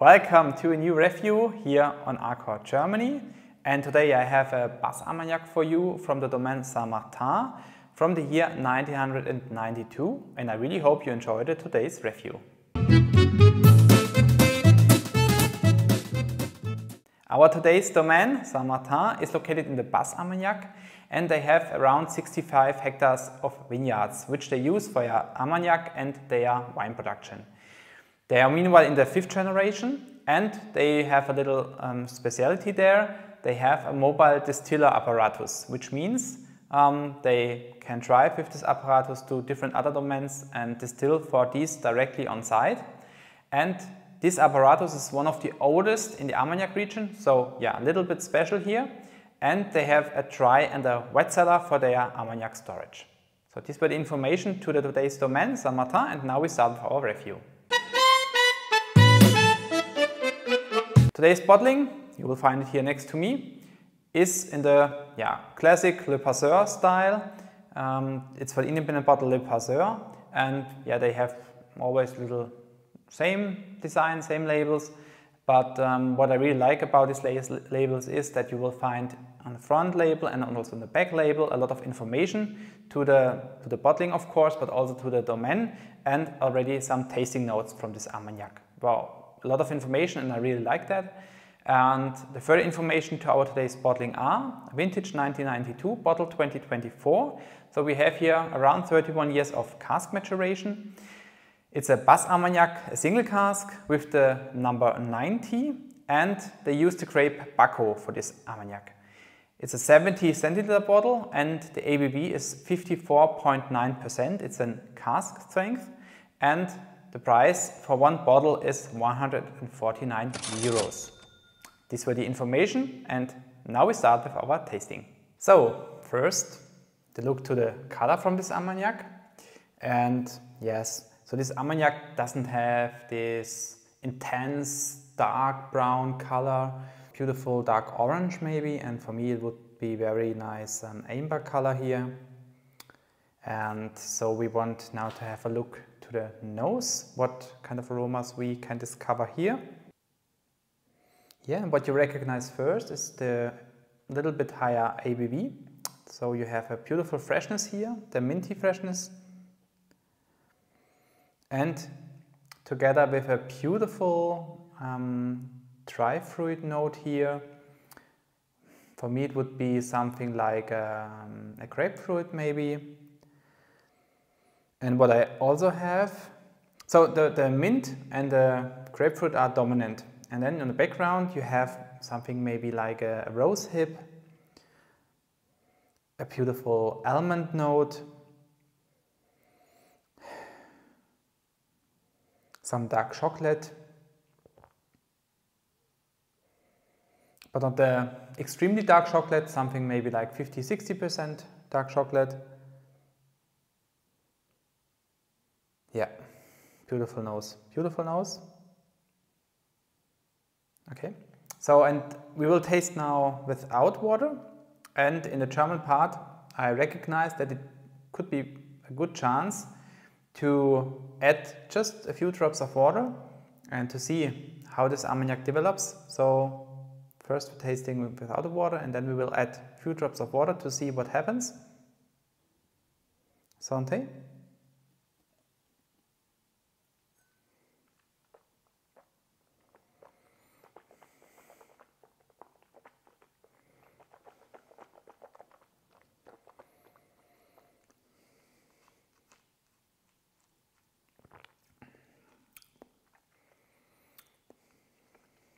Welcome to a new review here on ARCORE Germany. And today I have a Bas Armagnac for you from the domain Saint-Martin from the year 1992. And I really hope you enjoyed today's review. Our today's domain, Saint-Martin, is located in the Bas Armagnac and they have around 65 hectares of vineyards, which they use for their Armagnac and their wine production. They are meanwhile in the fifth generation and they have a little um, specialty there. They have a mobile distiller apparatus, which means um, they can drive with this apparatus to different other domains and distill for these directly on site. And this apparatus is one of the oldest in the Armagnac region, so yeah, a little bit special here. And they have a dry and a wet cellar for their Armagnac storage. So these were the information to the today's domain, Saint-Martin, and now we start with our review. Today's bottling, you will find it here next to me, is in the yeah, classic Le Passeur style. Um, it's for independent bottle Le Passeur and yeah, they have always little same design, same labels. But um, what I really like about these labels is that you will find on the front label and also on the back label a lot of information to the, to the bottling of course, but also to the domain and already some tasting notes from this Armagnac. Wow, a lot of information and I really like that. And the further information to our today's bottling are vintage 1992, bottle 2024. So we have here around 31 years of cask maturation. It's a Bas Armagnac, a single cask with the number 90 and they use the grape Baco for this Armagnac. It's a 70 centiliter bottle and the ABV is 54.9%. It's a cask strength and the price for one bottle is 149 euros. These were the information and now we start with our tasting. So first, the look to the color from this Armagnac. And yes, so this Armagnac doesn't have this intense dark brown color, beautiful dark orange maybe, and for me it would be very nice an amber color here. And so we want now to have a look to the nose, what kind of aromas we can discover here. Yeah, and what you recognize first is the little bit higher ABV. So you have a beautiful freshness here, the minty freshness. And together with a beautiful um, dry fruit note here, for me it would be something like um, a grapefruit maybe, and what I also have, so the, the mint and the grapefruit are dominant. And then in the background you have something maybe like a, a rose hip, a beautiful almond note, some dark chocolate, but not the extremely dark chocolate, something maybe like 50-60% dark chocolate, Yeah, beautiful nose, beautiful nose. Okay, so and we will taste now without water. And in the German part, I recognize that it could be a good chance to add just a few drops of water and to see how this Armagnac develops. So first we're tasting without water and then we will add a few drops of water to see what happens. Santé.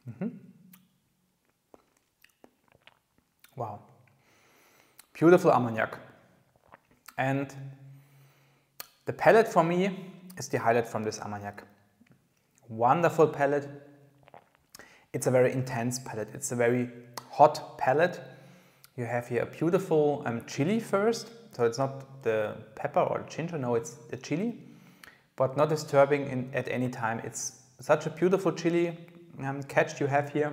Mm -hmm. Wow. Beautiful Armagnac. And the palate for me is the highlight from this Armagnac. Wonderful palate. It's a very intense palate. It's a very hot palate. You have here a beautiful um, chili first. So it's not the pepper or ginger, no, it's the chili. But not disturbing in, at any time. It's such a beautiful chili, um, catch you have here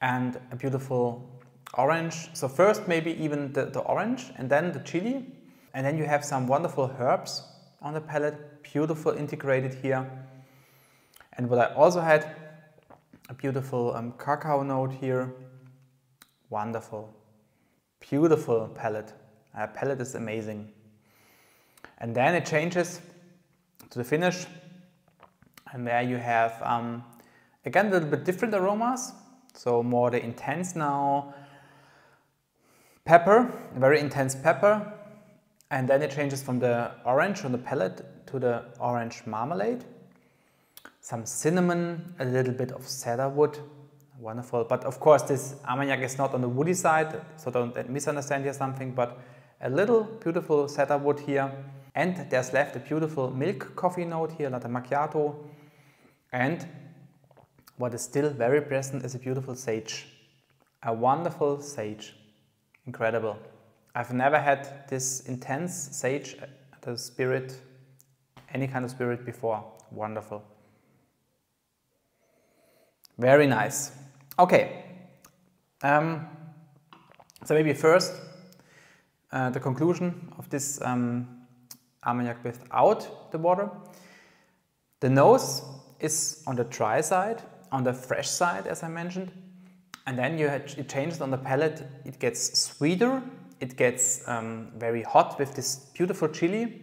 and a beautiful orange. So first maybe even the, the orange and then the chili and then you have some wonderful herbs on the palate, beautiful integrated here. And what I also had a beautiful um, cacao note here. Wonderful. Beautiful palate. Uh, palate is amazing. And then it changes to the finish. And there you have, um, again, a little bit different aromas. So more the intense now. Pepper, very intense pepper. And then it changes from the orange on the palate to the orange marmalade. Some cinnamon, a little bit of cedar wood, Wonderful. But of course, this Armagnac is not on the woody side, so don't misunderstand here something, but a little beautiful cedar wood here. And there's left a beautiful milk coffee note here, latte macchiato. And what is still very present is a beautiful sage. A wonderful sage. Incredible. I've never had this intense sage, the spirit, any kind of spirit before. Wonderful. Very nice. Okay. Um, so maybe first, uh, the conclusion of this um, Armagnac without the water. The nose is on the dry side, on the fresh side, as I mentioned. And then you had, it changes on the palate. It gets sweeter. It gets um, very hot with this beautiful chili.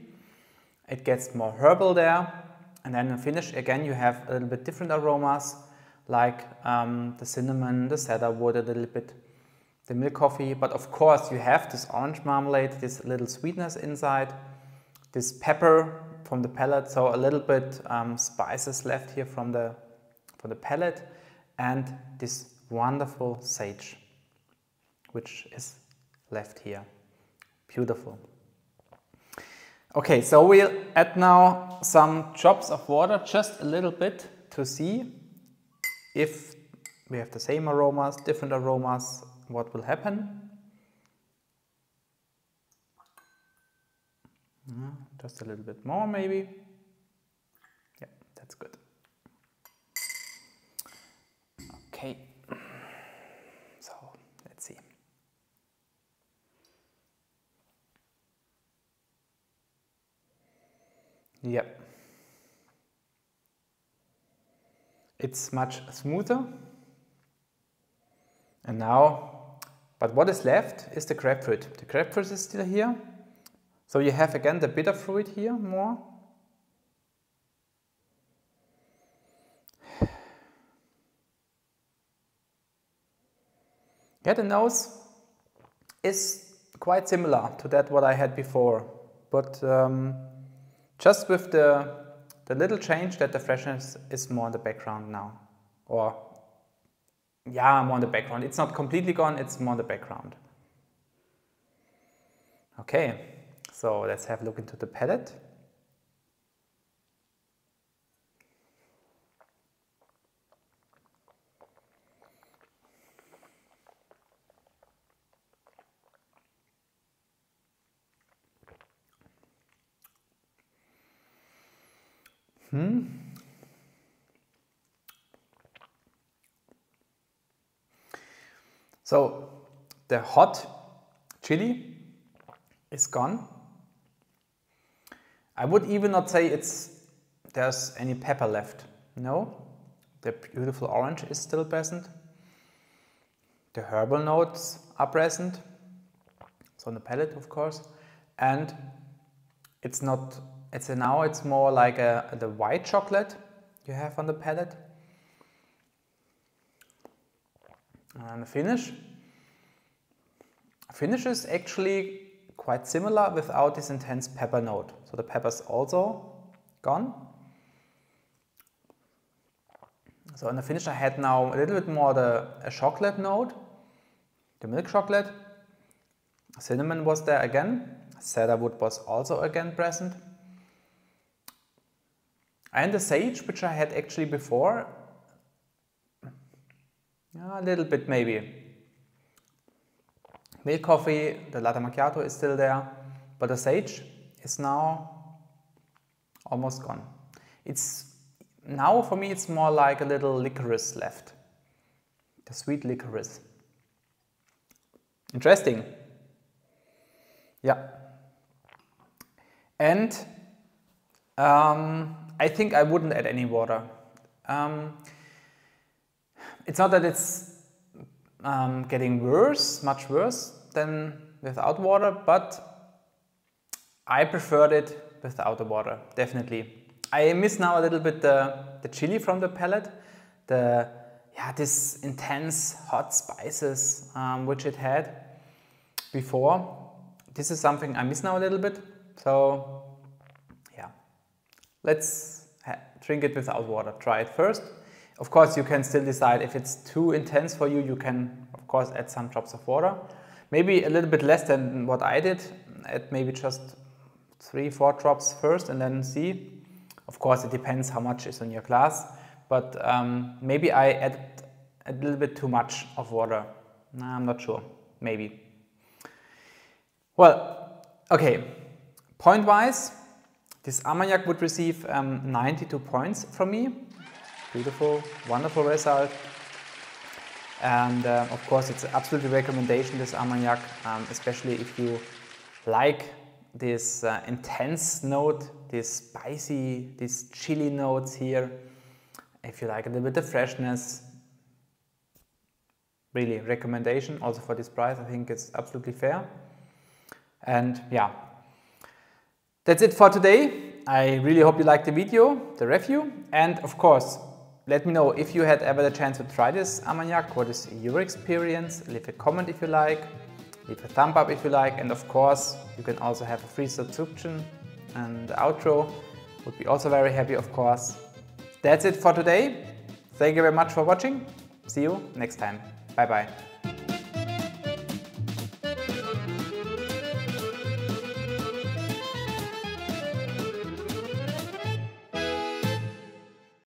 It gets more herbal there. And then in finish, again, you have a little bit different aromas like um, the cinnamon, the cedarwood, a little bit the milk coffee. But of course, you have this orange marmalade, this little sweetness inside, this pepper from the palate, so a little bit um, spices left here from the, from the palate, and this wonderful sage, which is left here. Beautiful. Okay, so we'll add now some drops of water, just a little bit, to see if we have the same aromas, different aromas, what will happen? Mm, just a little bit more maybe. Yeah, that's good. Okay, so let's see. Yep. It's much smoother. And now, but what is left is the grapefruit. The grapefruit is still here. So you have again the bitter fruit here more. Yeah, the nose is quite similar to that what I had before, but um, just with the the little change that the freshness is more in the background now. Or, yeah, more in the background. It's not completely gone, it's more in the background. Okay, so let's have a look into the palate. Hmm. So the hot chili is gone. I would even not say it's there's any pepper left. No, the beautiful orange is still present. The herbal notes are present. So on the palate, of course, and it's not it's a, now it's more like a, the white chocolate you have on the palate. And the finish. Finish is actually quite similar without this intense pepper note. So the pepper's also gone. So in the finish I had now a little bit more the a chocolate note, the milk chocolate. Cinnamon was there again. Cedarwood was also again present. And the sage, which I had actually before, a little bit maybe. Milk coffee, the latte macchiato is still there, but the sage is now almost gone. It's now for me it's more like a little licorice left. The sweet licorice. Interesting. Yeah. And um, I think I wouldn't add any water. Um, it's not that it's um, getting worse, much worse than without water, but I preferred it without the water, definitely. I miss now a little bit the, the chili from the palate, the yeah, this intense hot spices um, which it had before. This is something I miss now a little bit. So let's drink it without water. Try it first. Of course, you can still decide if it's too intense for you, you can of course add some drops of water. Maybe a little bit less than what I did. Add maybe just three, four drops first and then see. Of course, it depends how much is in your glass, but um, maybe I added a little bit too much of water. I'm not sure, maybe. Well, okay, point-wise, this Armagnac would receive um, 92 points from me. Beautiful, wonderful result. And uh, of course, it's absolutely recommendation, this Armagnac, um, especially if you like this uh, intense note, this spicy, these chili notes here. If you like a little bit of freshness, really recommendation also for this price. I think it's absolutely fair. And yeah, that's it for today. I really hope you liked the video, the review. And of course, let me know if you had ever the chance to try this Armagnac. What is your experience? Leave a comment if you like. Leave a thumb up if you like. And of course, you can also have a free subscription and the outro. Would be also very happy, of course. That's it for today. Thank you very much for watching. See you next time. Bye bye.